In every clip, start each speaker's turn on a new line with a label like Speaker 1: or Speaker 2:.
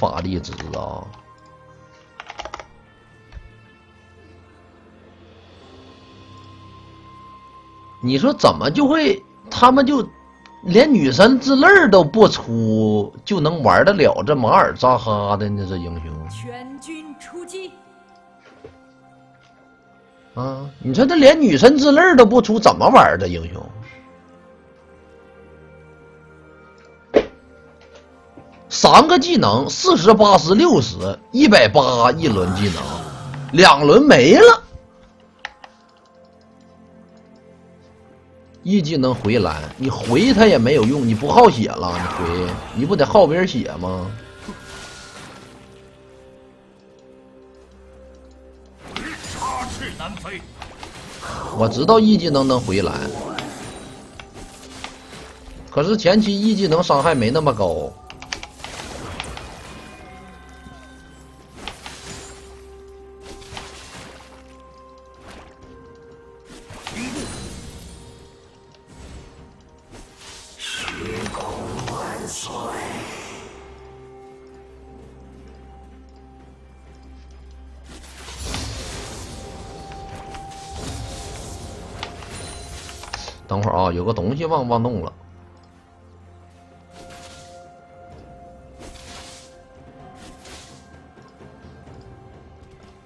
Speaker 1: 法力值啊！你说怎么就会他们就连女神之泪都不出，就能玩得了这马尔扎哈的呢？这英雄
Speaker 2: 全军出击！
Speaker 1: 啊！你说这连女神之泪都不出，怎么玩这英雄？三个技能，四十八十六十，一百八一轮技能，两轮没了。一技能回蓝，你回他也没有用，你不耗血了，你回你不得耗别人血吗？
Speaker 3: 插翅难飞。
Speaker 1: 我知道一技能能回蓝，可是前期一技能伤害没那么高。等会儿啊，有个东西忘忘弄了。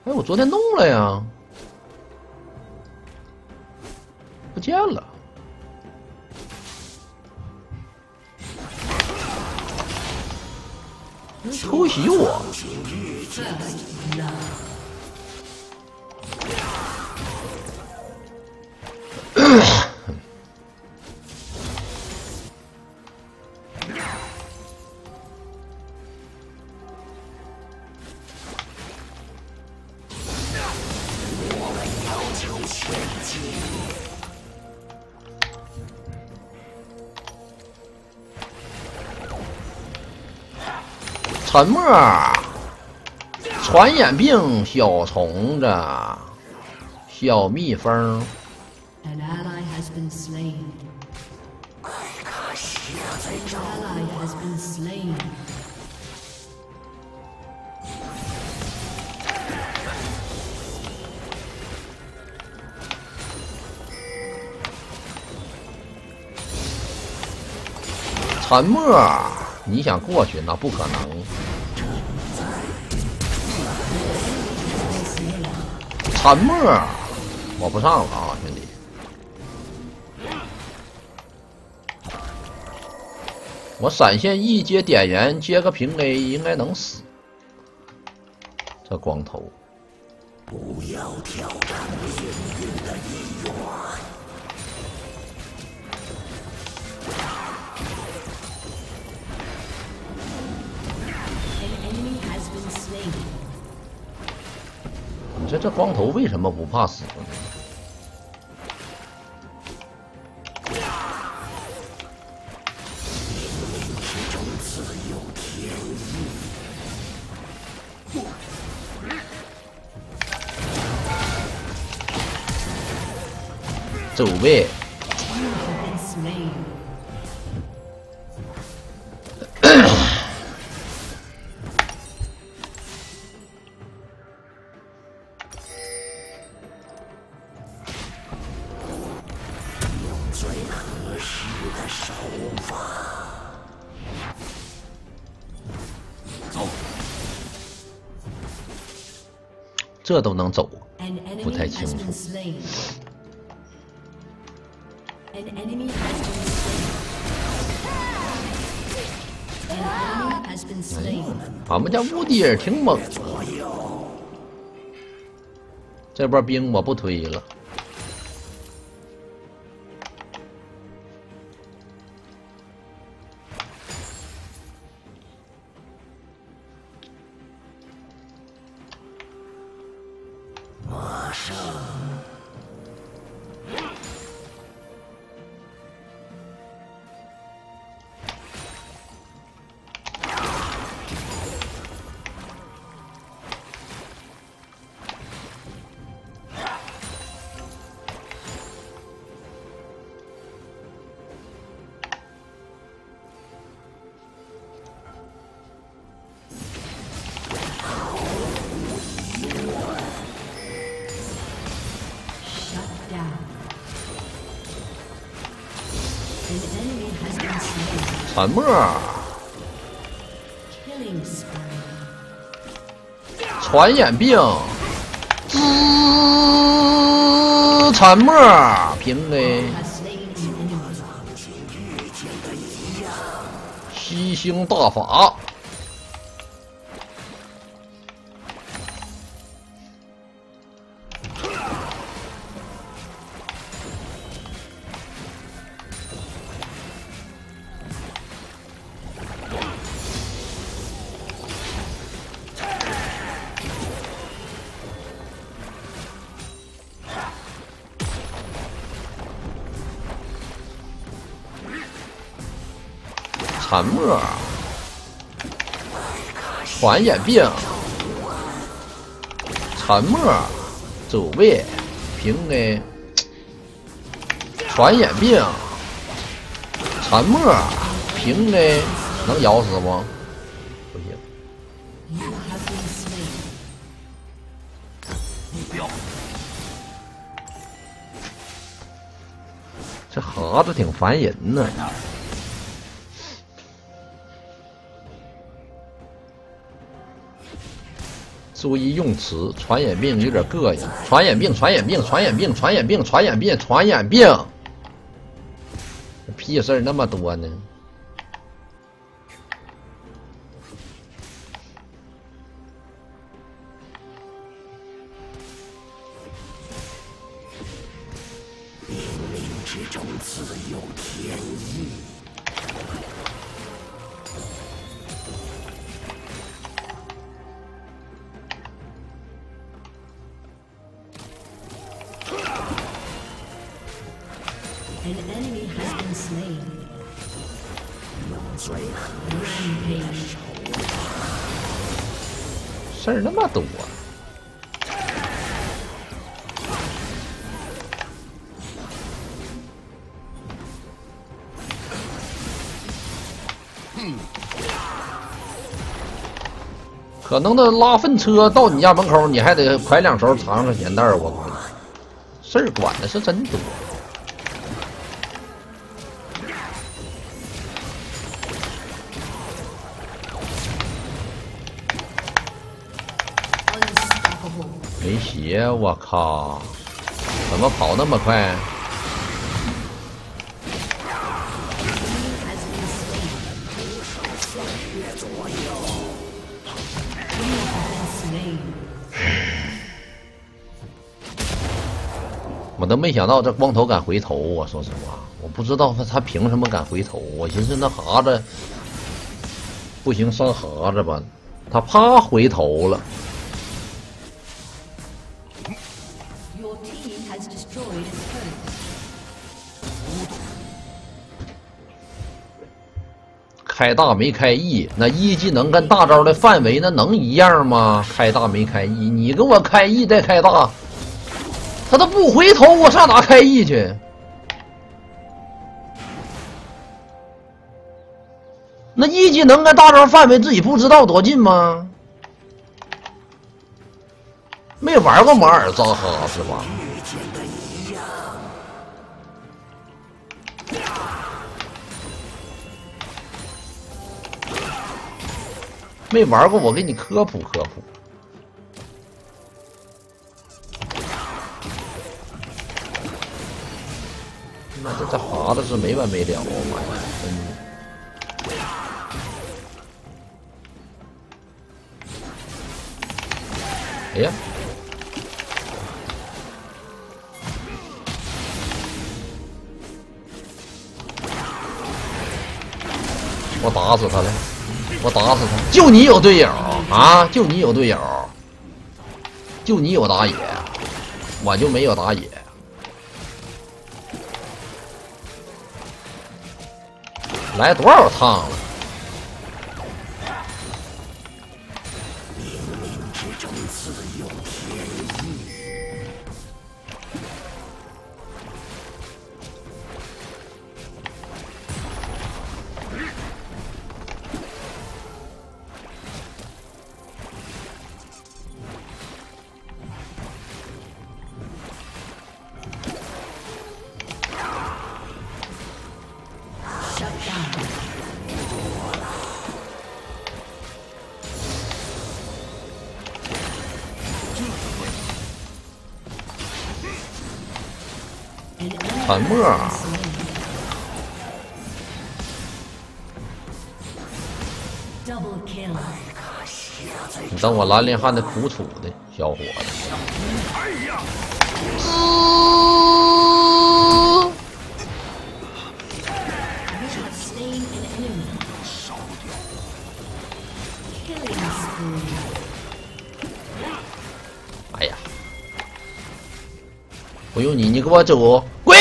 Speaker 1: 哎，我昨天弄了呀，不见了。偷袭我！沉默，传染病，小虫子，小蜜蜂。沉默，你想过去那不可能。沉默，我不上了啊，兄弟。我闪现一接点燃接个平 A 应该能死。这光头，
Speaker 3: 不要挑战命运的意愿。
Speaker 1: 这光头为什么不怕死呢？走呗，这都能走，不太清楚。
Speaker 2: 哎，
Speaker 1: 我们家乌迪尔挺猛的。这波兵我不推了。沉默传染病，之，沉默，平 a 七星大法。沉默，传染病，沉默，走位，平 A，传染病，沉默，平 A，能咬死吗？不行
Speaker 2: ，You have been slain.
Speaker 1: 这盒子挺烦人呢。注意用词，传染病有点膈应。传染病，传染病，传染病，传染病，传染病，传染病，屁事儿那么多呢。
Speaker 3: 之中自有天意。
Speaker 1: 事儿那么多，可能那拉粪车到你家门口，你还得快两手尝尝咸淡儿我估计事儿管的是真多。没鞋，我靠！怎么跑那么快？我都没想到这光头敢回头我说实话，我不知道他他凭什么敢回头。我寻思那哈子不行，上哈子吧，他啪回头了。开大没开 E，那一技能跟大招的范围那能一样吗？开大没开 E，你给我开 E 再开大，他都不回头，我上哪开 E 去？那一技能跟大招范围自己不知道多近吗？没玩过马尔扎哈是吧？没玩过，我给你科普科普。那这这哈子是没完没了我！妈呀，真的。哎呀，我打死他了！我打死他！就你有队友啊！就你有队友，就你有打野，我就没有打野。来多少趟了？
Speaker 2: 团墨。
Speaker 1: 你当我蓝莲汉的苦土的小伙子。哎呀！不用你，你给我走，滚！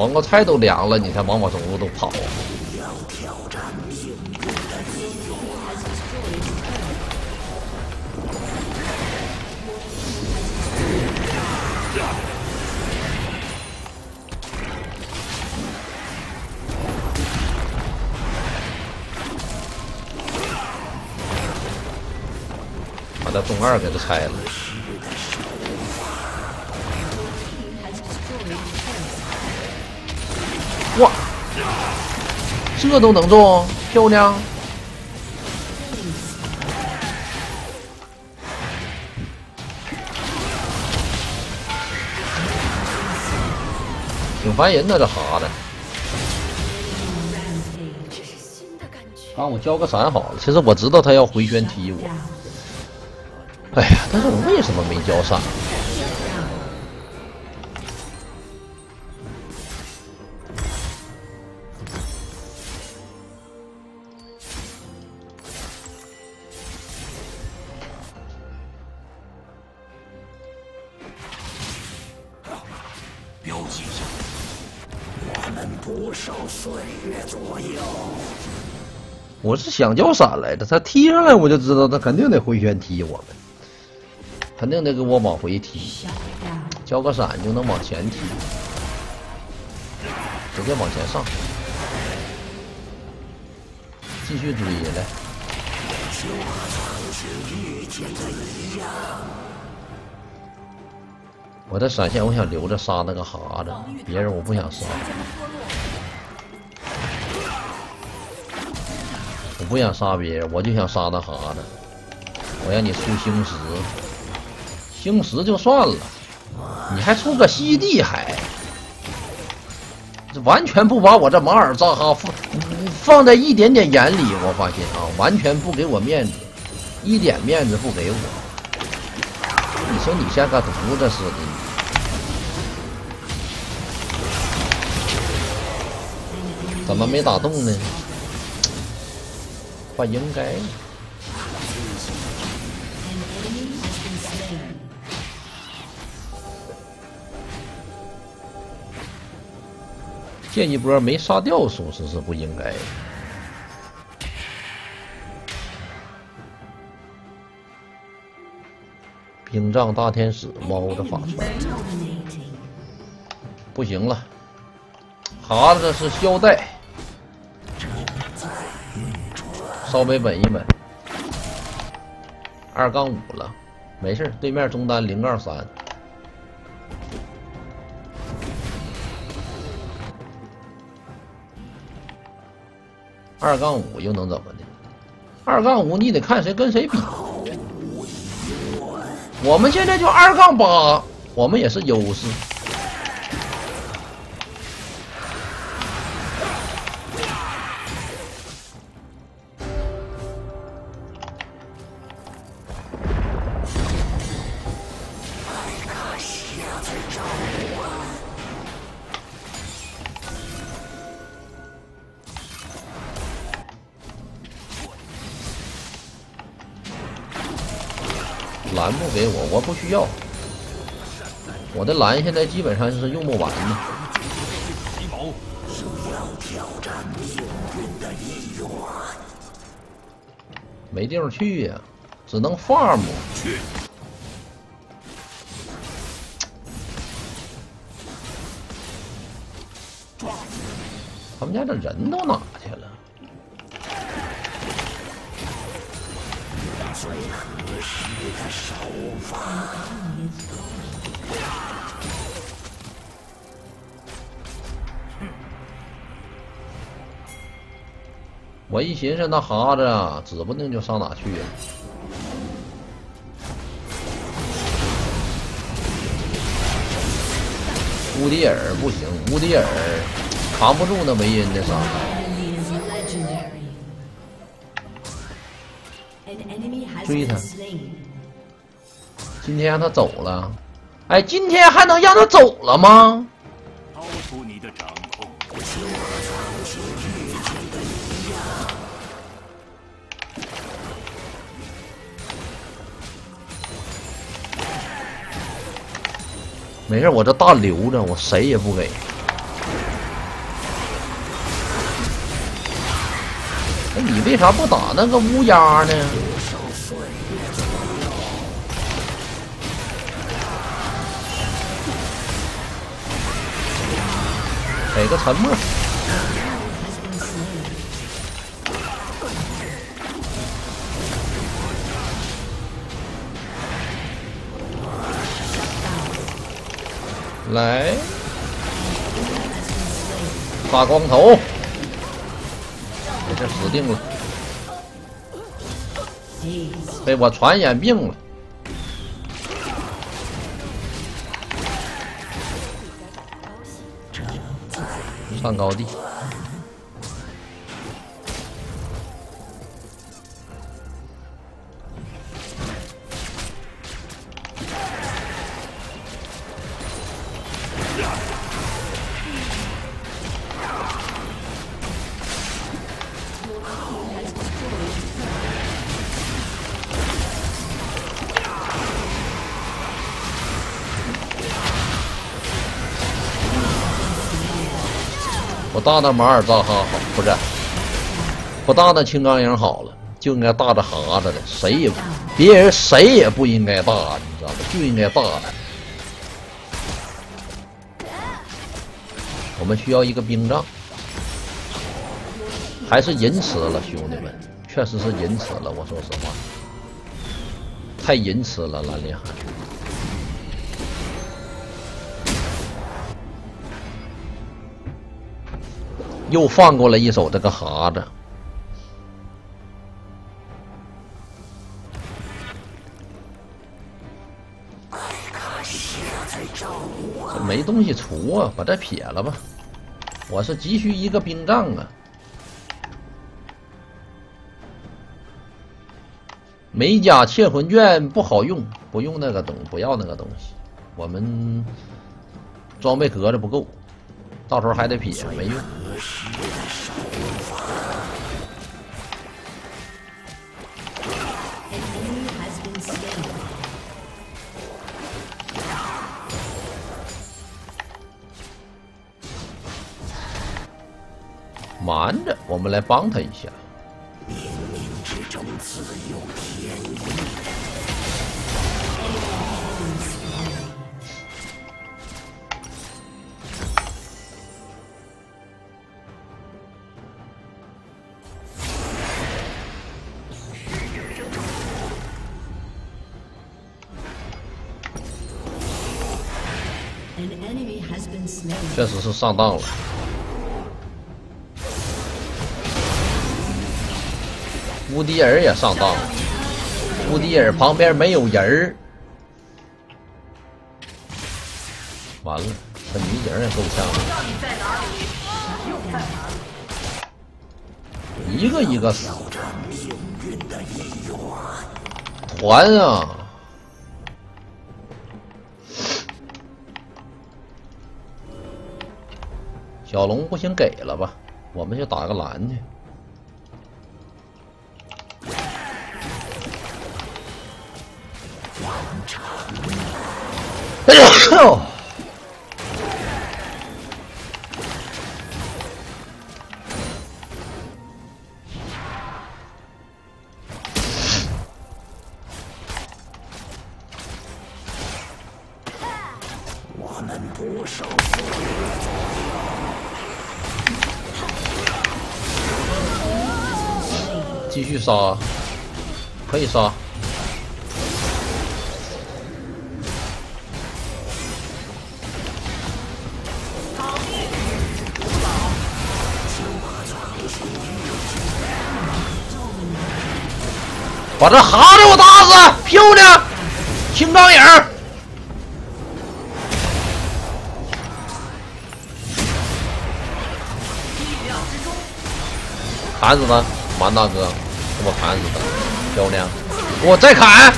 Speaker 1: 黄瓜菜都凉了，你才往我走路都跑。把他中二给他拆了。哇，这都能中，漂亮！挺烦人呐，这哈
Speaker 2: 的。
Speaker 1: 刚我交个闪好了，其实我知道他要回旋踢我。哎呀，但是我为什么没交闪？
Speaker 3: 不受岁月左右。
Speaker 1: 我是想交闪来着，他踢上来我就知道他肯定得回旋踢我们，肯定得给我往回踢，交个闪就能往前踢，直接往前上，继续追来。和我的闪现，我想留着杀那个哈子，别人我不想杀。不想杀别人，我就想杀那哈子。我让你出星石，星石就算了，你还出个西地海，这完全不把我这马尔扎哈放放在一点点眼里。我发现啊，完全不给我面子，一点面子不给我。你说你像个犊子似的，怎么没打动呢？话应该这一波没杀掉属实是不应该。屏障大天使，猫的法
Speaker 2: 穿。
Speaker 1: 不行了，哈子是肖带。稍微稳一稳。二杠五了，没事对面中单零杠三。二杠五又能怎么的？二杠五你得看谁跟谁比。我们现在就二杠八，我们也是优势。不需要。我的蓝现在基本上是用不完的。没地方去呀、只能 farm。他们家这人都哪去了？
Speaker 3: 手法
Speaker 1: 我一寻思那哈子指不定就上哪去了乌迪尔不行乌迪尔扛不住那维恩的伤害。Thật.
Speaker 2: slain.
Speaker 1: 今天让他走了，哎，今天还能让他走了吗？
Speaker 3: 超出你的掌控。
Speaker 1: 没事，我这大留着，我谁也不给。为啥不打那个乌鸦呢？给个沉默。来，大光头，定了，被我传染病了。上高地，大的马尔扎哈好，不是，不大的青钢影好了，就应该大着哈子的，谁也别人谁也不应该大，你知道吗？就应该大的。我们需要一个冰杖，还是仁慈了，兄弟们，确实是仁慈了。我说实话，太仁慈了，蓝厉害。又放过了一手这个哈子，没东西除啊，把这撇了吧。我是急需一个冰杖啊。美甲窃魂卷不好用，不用那个东，不要那个东西。我们装备格子不够，到时候还得撇，没用。瞒着我们来帮他一下。确实是上当了。乌迪尔也上当了，乌迪尔旁边没有人儿，完了，这女警也够呛了，一个一个死，团啊！小龙不行，给了吧，我们就打个蓝去。哎呦！哦，可以杀。把这蛤蟆给我打死，漂亮，青钢影儿。孩子呢，蛮大哥。给我砍死他，漂亮！我再砍。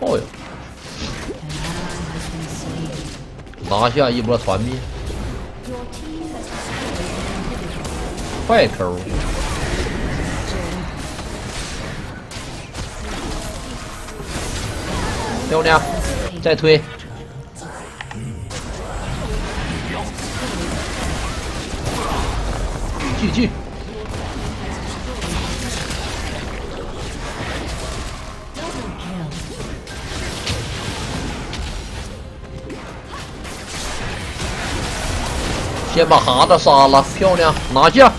Speaker 1: 哦哟，拿下一波团灭，快 Q！漂亮，再推。继续。先把蛤子杀了，漂亮，拿下。